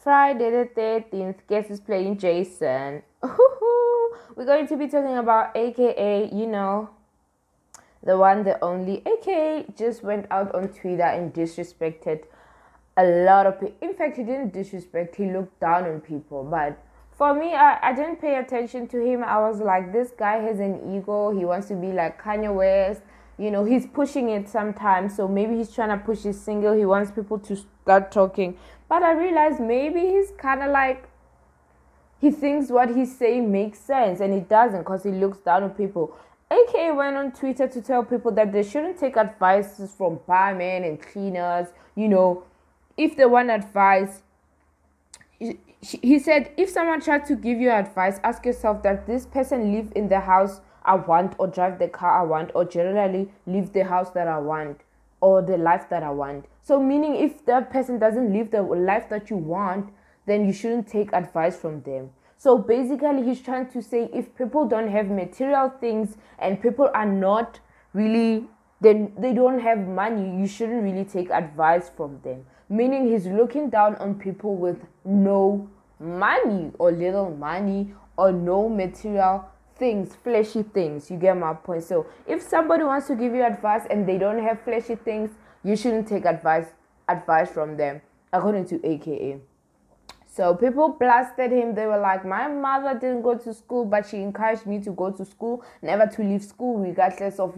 Friday the 13th, guess is playing Jason. We're going to be talking about AKA, you know, the one, the only. AKA just went out on Twitter and disrespected a lot of people. In fact, he didn't disrespect, he looked down on people. But for me, I, I didn't pay attention to him. I was like, this guy has an ego. He wants to be like Kanye West. You know, he's pushing it sometimes. So maybe he's trying to push his single. He wants people to start talking. But I realized maybe he's kind of like, he thinks what he's saying makes sense and it doesn't because he looks down on people. AKA went on Twitter to tell people that they shouldn't take advices from barmen and cleaners. You know, if they want advice, he said if someone tries to give you advice ask yourself that this person live in the house i want or drive the car i want or generally live the house that i want or the life that i want. So meaning if that person doesn't live the life that you want then you shouldn't take advice from them. So basically he's trying to say if people don't have material things and people are not really then they don't have money you shouldn't really take advice from them. Meaning he's looking down on people with no money or little money or no material things, fleshy things. You get my point. So if somebody wants to give you advice and they don't have fleshy things, you shouldn't take advice advice from them, according to AKA. So people blasted him. They were like, My mother didn't go to school, but she encouraged me to go to school, never to leave school, regardless of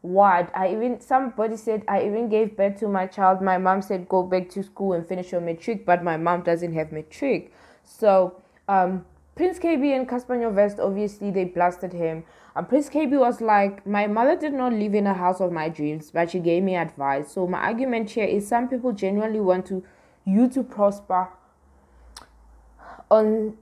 what. I even somebody said I even gave birth to my child. My mom said go back to school and finish your matric, but my mom doesn't have matric. So um Prince Kaybee and Cassper Nyovest obviously they blasted him. And Prince Kaybee was like, My mother did not live in a house of my dreams, but she gave me advice. So my argument here is some people genuinely want to you to prosper on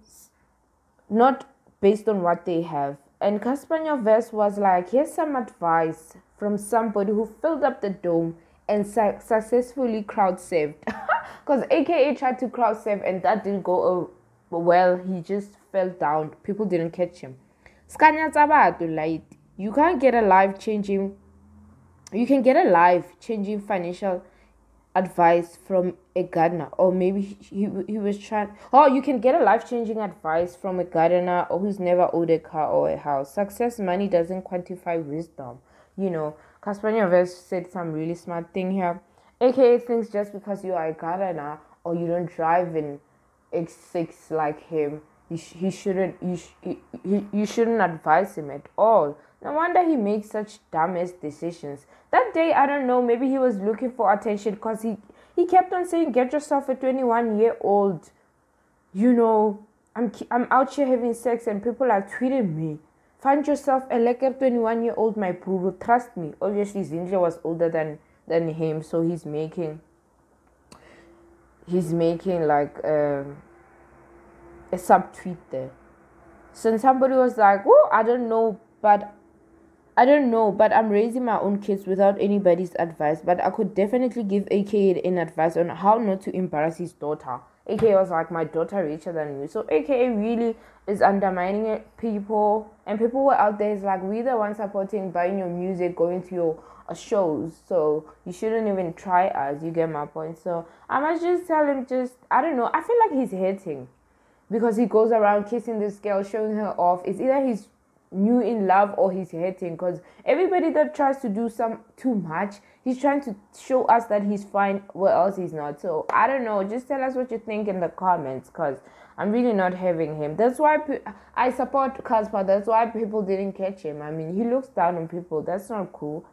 not based on what they have. And Cassper Nyovest was like, here's some advice from somebody who filled up the dome and su- successfully crowd saved. Because AKA tried to crowd save and that didn't go uh, well. He just fell down. People didn't catch him. Light. You can't get a life changing. You can get a life changing financial advice from a gardener or maybe he, he was trying oh you can get a life-changing advice from a gardener or who's never owned a car or a house success money doesn't quantify wisdom you know Cassper Nyovest said some really smart thing here aka thinks just because you are a gardener or you don't drive in x6 like him he shouldn't you, sh- he, you shouldn't advise him at all no wonder he makes such dumbest decisions. That day, I don't know, maybe he was looking for attention because he, he kept on saying, Get yourself a 21 year old. You know, I'm, I'm out here having sex and people are tweeting me. Find yourself a like 21 year old, my bro. Trust me. Obviously, Zinhle was older than, than him, so he's making. He's making like um, a sub tweet there. So somebody was like, "Oh, I don't know, but I don't know, but I'm raising my own kids without anybody's advice. But I could definitely give AK an advice on how not to embarrass his daughter. AK was like, My daughter richer than you. So AK really is undermining it, people. And people were out there is like, We the ones supporting buying your music, going to your uh, shows. So you shouldn't even try us. You get my point. So I must just tell him, just, I don't know. I feel like he's hating because he goes around kissing this girl, showing her off. It's either he's new in love or he's hating because everybody that tries to do some too much he's trying to show us that he's fine where else he's not. So i don't know. Just tell us what you think in the comments because i'm really not having him. That's why i support Cassper. That's why people didn't catch him. I mean he looks down on people. That's not cool